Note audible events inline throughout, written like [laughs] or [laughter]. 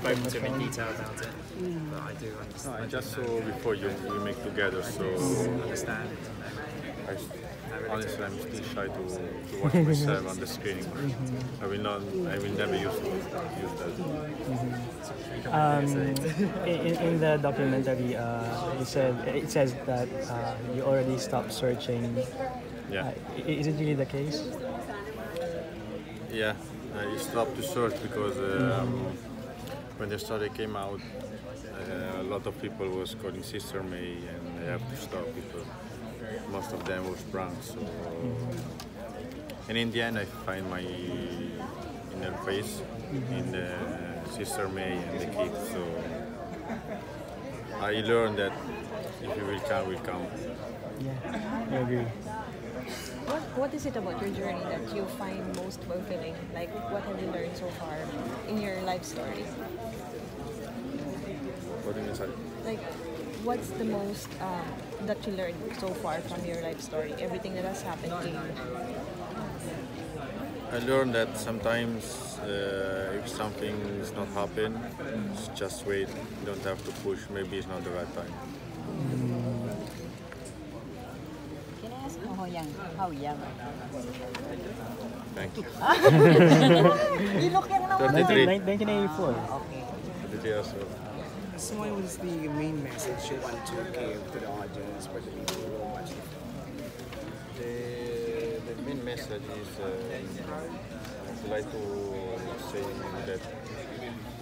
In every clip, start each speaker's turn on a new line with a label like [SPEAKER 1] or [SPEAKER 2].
[SPEAKER 1] the
[SPEAKER 2] spoken to him in detail about it, but I do understand.
[SPEAKER 3] I just saw before you we make together, so
[SPEAKER 2] understand it.
[SPEAKER 3] I, honestly I'm still shy to, to watch myself on the screen. I will not. I will never use use that.
[SPEAKER 1] Um, in, in the documentary, uh, it said it says that uh, you already stopped searching.
[SPEAKER 3] Yeah.
[SPEAKER 1] Uh, i- is it really the case?
[SPEAKER 3] Yeah, I stopped to search because um, when the story came out, uh, a lot of people was calling Sister May, and I have to stop because most of them was prank. So, and in the end, I find my inner face in uh, Sister May and the kids. So I learned that if you will come, will come.
[SPEAKER 1] Yeah, I agree.
[SPEAKER 4] What, what is it about your journey that you find most fulfilling? Like, what have you learned so far in your life story?
[SPEAKER 3] What do you mean, sorry?
[SPEAKER 4] Like, what's the most um, that you learned so far from your life story? Everything that has happened to you.
[SPEAKER 3] I learned that sometimes uh, if something is not happening, just wait. You don't have to push. Maybe it's not the right time.
[SPEAKER 5] Can I ask how young? How young?
[SPEAKER 3] Thank you.
[SPEAKER 5] You look young now.
[SPEAKER 3] 33.
[SPEAKER 1] 1984.
[SPEAKER 5] Okay.
[SPEAKER 3] 33 years old.
[SPEAKER 6] So what was the main message you want to give to the audience for the people
[SPEAKER 3] message is uh, I like to say that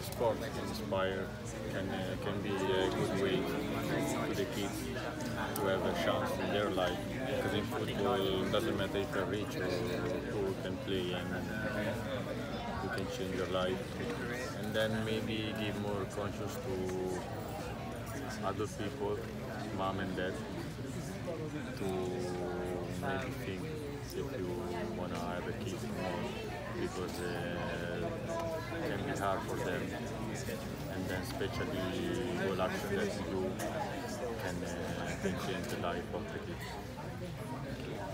[SPEAKER 3] sport can inspire, can, uh, can be a good way for the kids to have a chance in their life. Because in football, it doesn't matter if you're rich or poor, you can play and you can change your life. And then maybe give more conscious to other people, mom and dad, to maybe think if you want to have a kid or because uh, it can be hard for them. And then especially all action that you do can, uh, can change the life of the kids.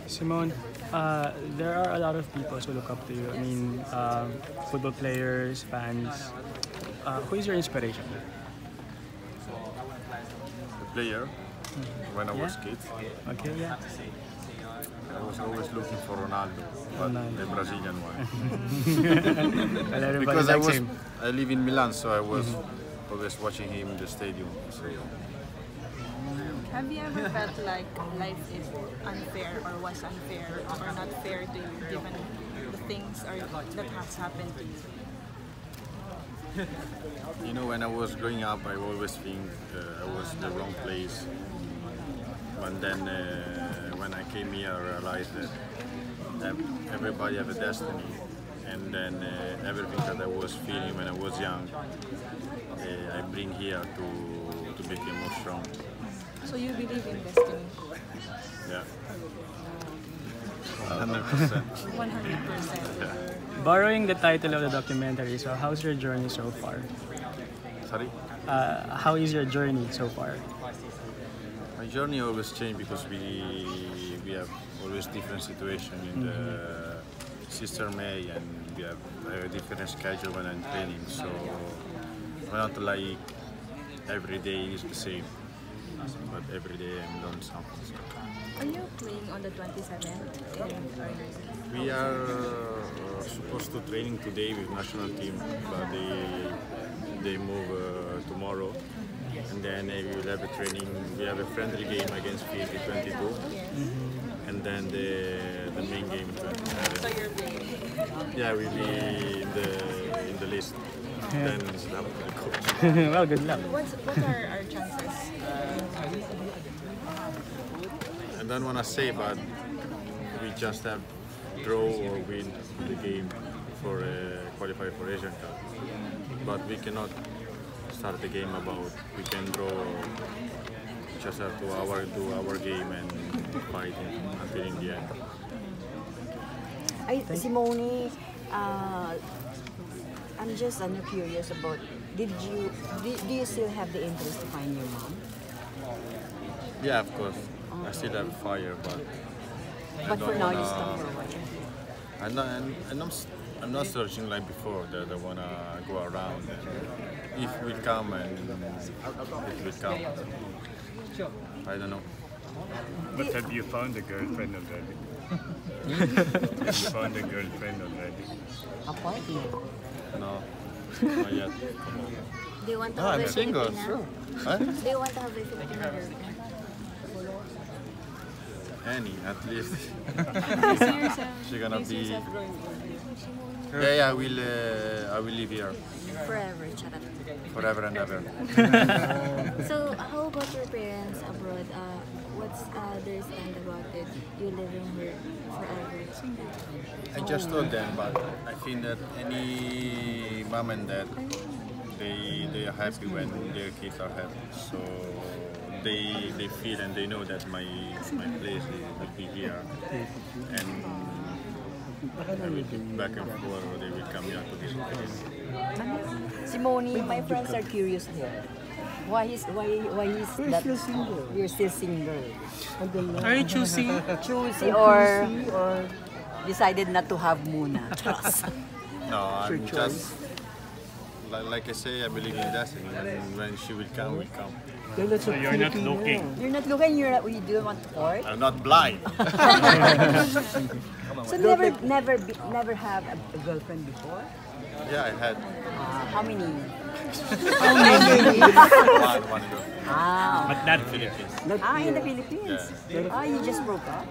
[SPEAKER 1] Simone, uh, there are a lot of people who look up to you. I mean, um, football players, fans. Uh, who is your inspiration?
[SPEAKER 3] The player, when I was
[SPEAKER 1] Yeah.
[SPEAKER 3] kid,
[SPEAKER 1] Okay, yeah.
[SPEAKER 3] I was always looking for Ronaldo, but
[SPEAKER 1] Ronaldo.
[SPEAKER 3] the Brazilian one. [laughs] Because I was,
[SPEAKER 1] him.
[SPEAKER 3] I live in Milan, so I was always watching him in the stadium. So
[SPEAKER 4] Have you ever felt like life is unfair or was unfair or not fair to you given the things or that has happened to you?
[SPEAKER 3] You know, when I was growing up, I always think uh, I was in the wrong place. But then, uh, when I came here, I realized that ev- everybody have a destiny. And then uh, everything that I was feeling when I was young, uh, I bring here to, to make it more strong.
[SPEAKER 4] So you believe in destiny?
[SPEAKER 3] Yeah. 100%.
[SPEAKER 4] 100%.
[SPEAKER 1] Borrowing the title of the documentary, so how's your journey so far?
[SPEAKER 3] Sorry?
[SPEAKER 1] Uh, how is your journey so far?
[SPEAKER 3] My journey always change because we we have always different situation in the Sister May and we have a different schedule when I'm training. So I'm not like every day is the same, but every day I'm doing something. So
[SPEAKER 4] Are you playing on the 27th? And are you-
[SPEAKER 3] we are uh, supposed to training today with national team, but they they move uh, tomorrow. And then uh, we will have a training. We have a friendly game against PSV 22, and then the the main game 27.
[SPEAKER 4] So you're.
[SPEAKER 3] Yeah, we'll be in the in the list. Then it's up to the coach. [laughs]
[SPEAKER 1] well, good luck.
[SPEAKER 4] What's, what are our chances?
[SPEAKER 3] I don't want to say, but we just have draw or win the game for uh, qualify for Asian Cup. But we cannot start the game about we can draw. Just have to our do our game and fight until in the end.
[SPEAKER 5] Ay, Simone, uh, I'm just uh, curious about, did you, do, do you still have the interest to find your mom?
[SPEAKER 3] Yeah, of course. I still have fire, but I
[SPEAKER 5] But for
[SPEAKER 3] don't
[SPEAKER 5] now, you
[SPEAKER 3] wanna-
[SPEAKER 5] stop for a while.
[SPEAKER 3] Uh, I'm not, I'm, I'm not, searching like before that I wanna go around. If it will come and it will come. I don't know.
[SPEAKER 7] But have you found a girlfriend already? [laughs] have you found a girlfriend already?
[SPEAKER 5] A partner.
[SPEAKER 3] No, [laughs] not yet.
[SPEAKER 8] Do you want to ah,
[SPEAKER 3] No,
[SPEAKER 8] have
[SPEAKER 3] I'm
[SPEAKER 8] a
[SPEAKER 3] single.
[SPEAKER 8] Filipina?
[SPEAKER 3] Huh?
[SPEAKER 8] Do you want to have a Filipino girlfriend?
[SPEAKER 3] Any, at least.
[SPEAKER 4] Do you see yourself,
[SPEAKER 3] She gonna
[SPEAKER 4] do you see
[SPEAKER 3] be-
[SPEAKER 4] yourself growing old?
[SPEAKER 3] Yeah, yeah. I will. Uh, I will live here
[SPEAKER 8] Forever, charot.
[SPEAKER 3] forever and ever. [laughs]
[SPEAKER 8] So, how about your parents abroad? Uh, what's uh, their stand about it? You living here forever?
[SPEAKER 3] I just told them, but I think that any mom and dad, they they are happy when their kids are happy. So they they feel and they know that my my place will be here, and I will be back and forth. Or they will come here to this again.
[SPEAKER 5] Simone, my friends are curious there. Why is why why is that
[SPEAKER 6] still single?
[SPEAKER 5] you're still single?
[SPEAKER 1] Are you choosing?
[SPEAKER 5] Choosy or decided not to have muna? [laughs]
[SPEAKER 3] No, I'm just like, like I say, I believe in destiny, and when she will come, will come.
[SPEAKER 7] So you're not looking.
[SPEAKER 5] You're not looking. You're not, you don't want to court.
[SPEAKER 3] I'm not blind. [laughs] [laughs]
[SPEAKER 5] So never never be, never have a, a girlfriend before.
[SPEAKER 3] yeah, I had
[SPEAKER 5] Uh, how many? [laughs]
[SPEAKER 3] one, one girl.
[SPEAKER 5] Ah,
[SPEAKER 7] But not
[SPEAKER 3] Philippines.
[SPEAKER 5] ah in the Philippines. Ah, you just broke up.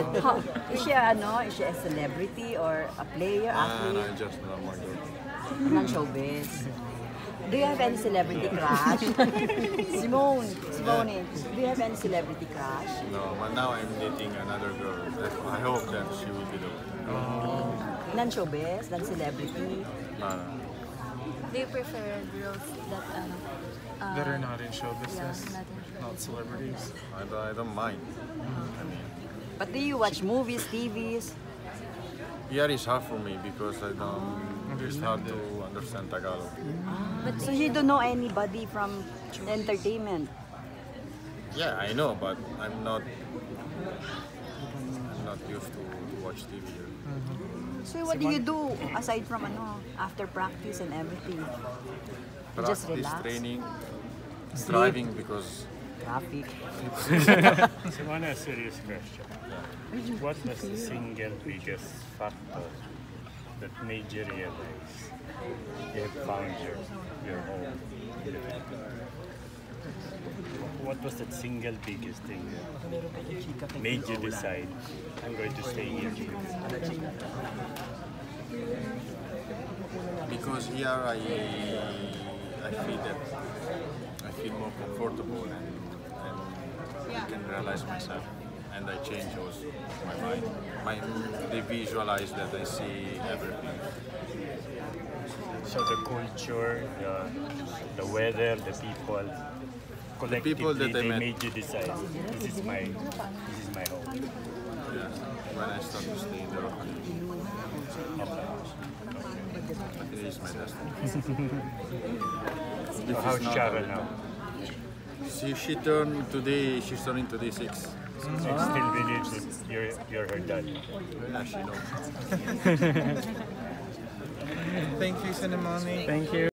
[SPEAKER 5] [laughs] How, is she ano? Is she a celebrity or a player,
[SPEAKER 3] Ah, no,
[SPEAKER 5] athlete?
[SPEAKER 3] just normal girl.
[SPEAKER 5] Non-showbiz. Do you have any celebrity crush? [laughs] Simone, Simone, do you have any celebrity crush?
[SPEAKER 3] No, but now I'm dating another girl. I hope that she will be the one.
[SPEAKER 5] Non-showbiz, non-celebrity.
[SPEAKER 3] No, no.
[SPEAKER 8] Do you prefer girls that um, uh,
[SPEAKER 2] That are not in show
[SPEAKER 8] yeah,
[SPEAKER 2] business,
[SPEAKER 8] not in-
[SPEAKER 2] not celebrities.
[SPEAKER 3] I don't, I don't mind. I mean,
[SPEAKER 5] But do you watch movies, TVs?
[SPEAKER 3] Yeah, it's hard for me because I don't. It's hard to understand Tagalog. Ah.
[SPEAKER 5] But so you don't know anybody from entertainment?
[SPEAKER 3] Yeah, I know, but I'm not. I'm not used to, to watch TV. here. Mm-hmm.
[SPEAKER 5] So what do you do aside from ano, after practice and everything? You just
[SPEAKER 3] Practice,
[SPEAKER 5] relax?
[SPEAKER 3] training, driving because
[SPEAKER 5] Traffic.
[SPEAKER 7] So on a serious question. What was the single biggest factor that made you realize you have found your, your home? in? What was that single biggest thing that made you decide I'm going to stay here?
[SPEAKER 3] because here I I feel that I feel more comfortable and, and I can realize myself and I change also my mind. My they visualize that I see everything.
[SPEAKER 7] So the culture, the, the weather, the people, collectively
[SPEAKER 3] people that I
[SPEAKER 7] they made you decide this is my this is my home.
[SPEAKER 3] Yeah. When I start to stay in the orphanage. But it is my destiny. [laughs]
[SPEAKER 7] So how's
[SPEAKER 3] already.
[SPEAKER 7] now?
[SPEAKER 3] She, she turned today, she's turning today six.
[SPEAKER 7] So you still believe that you're, you're her dad?
[SPEAKER 3] Yeah, she knows. [laughs]
[SPEAKER 2] Thank you, Cinnamoni.
[SPEAKER 1] Thank you.